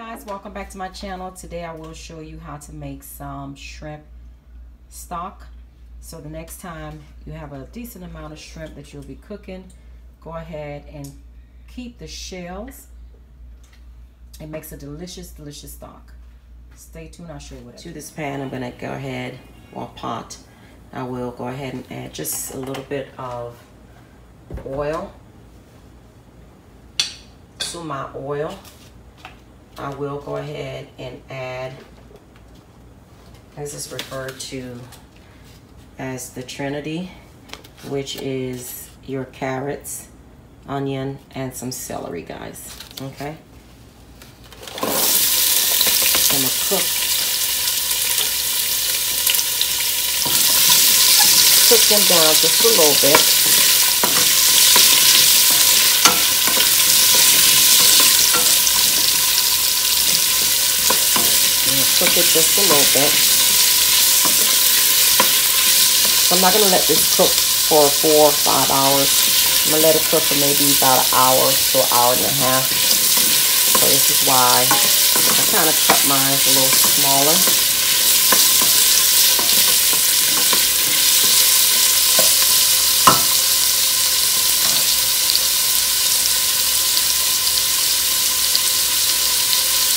guys welcome back to my channel. Today I will show you how to make some shrimp stock. So the next time you have a decent amount of shrimp that you'll be cooking go ahead and keep the shells it makes a delicious delicious stock. Stay tuned I'll show you what to this pan I'm gonna go ahead or pot. I will go ahead and add just a little bit of oil. To my oil I will go ahead and add, as is referred to as the Trinity, which is your carrots, onion, and some celery, guys. Okay? I'm gonna cook, cook them down just a little bit. Cook it just a little bit. So I'm not going to let this cook for four or five hours. I'm going to let it cook for maybe about an hour to an hour and a half. So this is why I kind of cut mine a little smaller.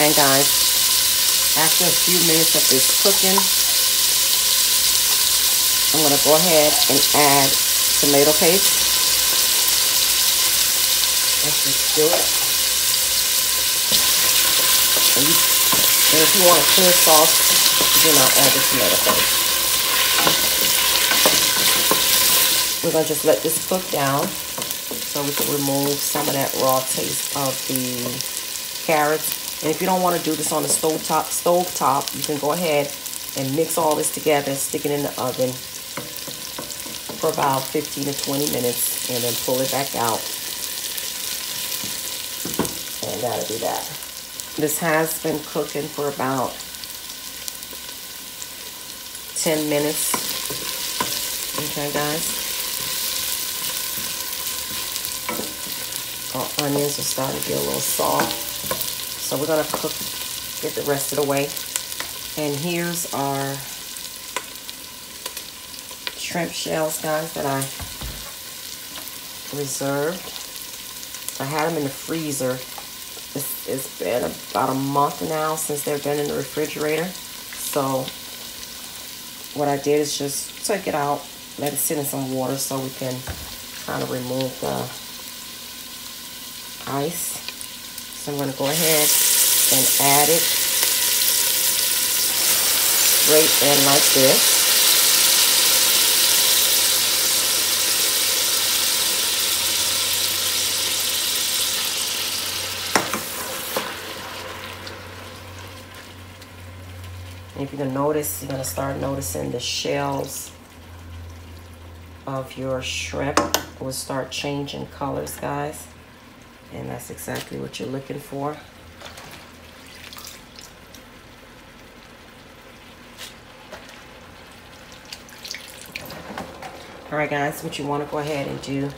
And guys, after a few minutes of this cooking, I'm going to go ahead and add tomato paste. Let's just do it. And, you, and if you want a clear sauce, do not add the tomato paste. We're going to just let this cook down so we can remove some of that raw taste of the carrots and if you don't want to do this on the stove top, stove top, you can go ahead and mix all this together and stick it in the oven for about 15 to 20 minutes and then pull it back out. And that'll be that. This has been cooking for about 10 minutes. Okay, guys. Our onions are starting to get a little soft. So we're gonna cook, get the rest of the way. And here's our shrimp shells, guys, that I reserved. I had them in the freezer. It's, it's been about a month now since they've been in the refrigerator. So what I did is just take it out, let it sit in some water so we can kind of remove the ice. So I'm going to go ahead and add it straight in like this. if going to notice, you're going to start noticing the shells of your shrimp will start changing colors, guys. And that's exactly what you're looking for. All right, guys, what you want to go ahead and do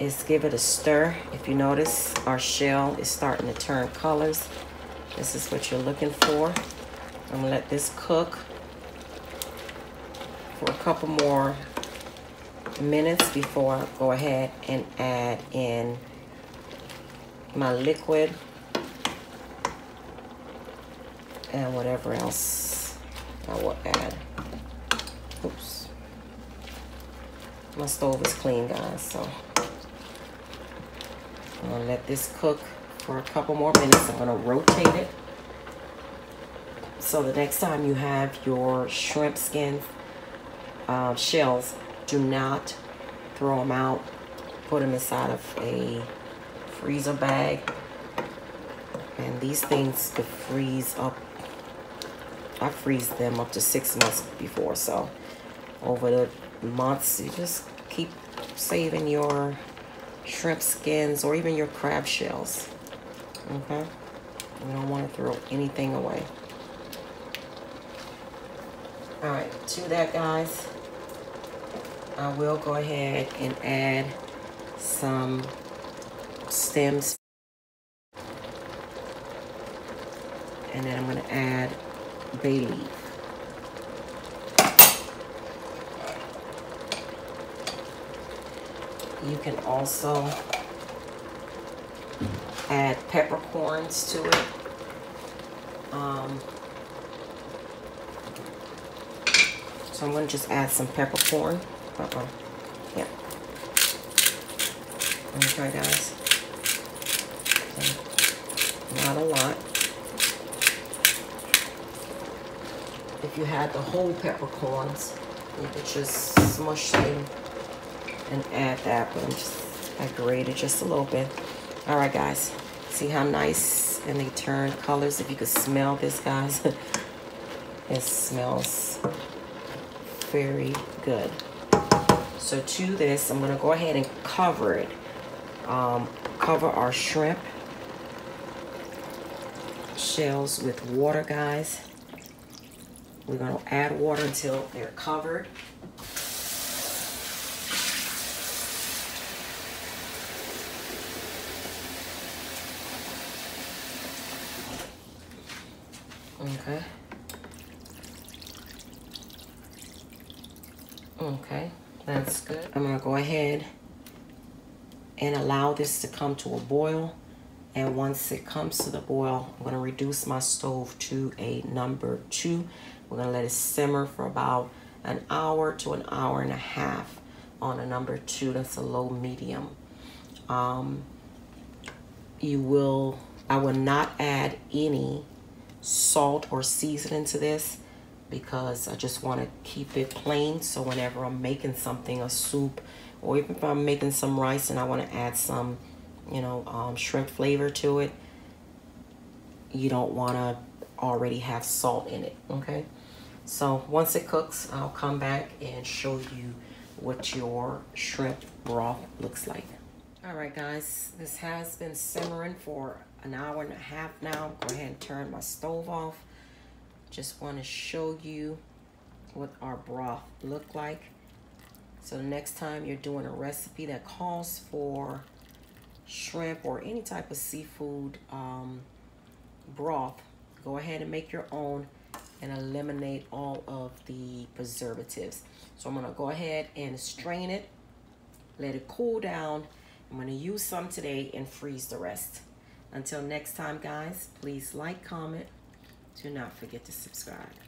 is give it a stir. If you notice, our shell is starting to turn colors. This is what you're looking for. I'm gonna let this cook for a couple more minutes before I go ahead and add in my liquid and whatever else I will add. Oops. My stove is clean, guys, so I'm gonna let this cook for a couple more minutes. I'm gonna rotate it. So the next time you have your shrimp skin uh, shells, do not throw them out. Put them inside of a freezer bag. And these things could freeze up. I freeze them up to six months before. So over the months, you just keep saving your shrimp skins or even your crab shells. Okay? You don't want to throw anything away. Alright, to that guys, I will go ahead and add some stems And then I'm gonna add bay leaf. You can also add peppercorns to it. Um, so I'm going to just add some peppercorn. Uh-uh. Yeah. Okay, guys. Not a lot. If you had the whole peppercorns, you could just smush them and add that, but I'm just, I grated just a little bit. All right, guys, see how nice and they turn colors. If you could smell this, guys, it smells very good. So to this, I'm gonna go ahead and cover it. Um, cover our shrimp shells with water, guys. We're gonna add water until they're covered. Okay. Okay, that's good. I'm gonna go ahead and allow this to come to a boil. And once it comes to the boil, I'm gonna reduce my stove to a number two. We're gonna let it simmer for about an hour to an hour and a half on a number two. That's a low medium. Um, you will, I will not add any salt or seasoning to this because I just want to keep it plain. So whenever I'm making something, a soup, or even if I'm making some rice and I want to add some, you know, um, shrimp flavor to it, you don't want to already have salt in it, okay? So once it cooks, I'll come back and show you what your shrimp broth looks like. All right, guys, this has been simmering for an hour and a half now. Go ahead and turn my stove off. Just want to show you what our broth look like. So next time you're doing a recipe that calls for shrimp or any type of seafood um, broth, go ahead and make your own and eliminate all of the preservatives. So I'm gonna go ahead and strain it, let it cool down. I'm gonna use some today and freeze the rest. Until next time, guys, please like, comment. Do not forget to subscribe.